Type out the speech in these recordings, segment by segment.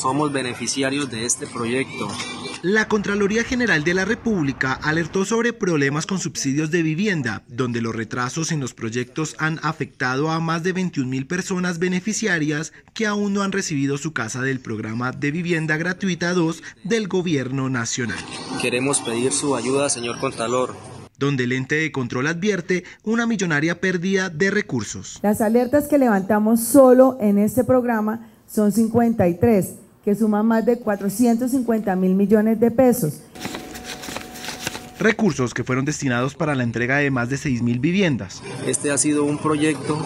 somos beneficiarios de este proyecto. La Contraloría General de la República alertó sobre problemas con subsidios de vivienda, donde los retrasos en los proyectos han afectado a más de 21 mil personas beneficiarias que aún no han recibido su casa del programa de vivienda gratuita 2 del Gobierno Nacional. Queremos pedir su ayuda, señor Contralor, donde el ente de control advierte una millonaria pérdida de recursos. Las alertas que levantamos solo en este programa son 53 que suma más de 450 mil millones de pesos. Recursos que fueron destinados para la entrega de más de 6 mil viviendas. Este ha sido un proyecto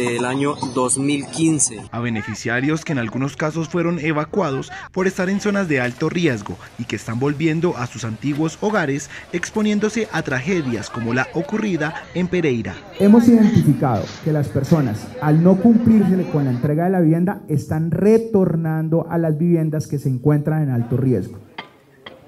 del año 2015. A beneficiarios que en algunos casos fueron evacuados por estar en zonas de alto riesgo y que están volviendo a sus antiguos hogares exponiéndose a tragedias como la ocurrida en Pereira. Hemos identificado que las personas al no cumplirse con la entrega de la vivienda están retornando a las viviendas que se encuentran en alto riesgo.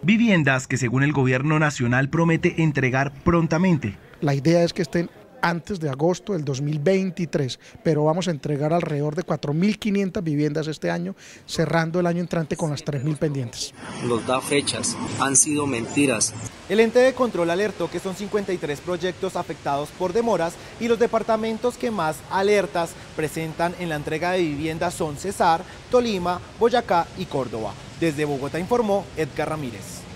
Viviendas que según el gobierno nacional promete entregar prontamente. La idea es que estén antes de agosto del 2023, pero vamos a entregar alrededor de 4.500 viviendas este año, cerrando el año entrante con las 3.000 pendientes. Nos da fechas, han sido mentiras. El ente de control alertó que son 53 proyectos afectados por demoras y los departamentos que más alertas presentan en la entrega de viviendas son Cesar, Tolima, Boyacá y Córdoba. Desde Bogotá informó Edgar Ramírez.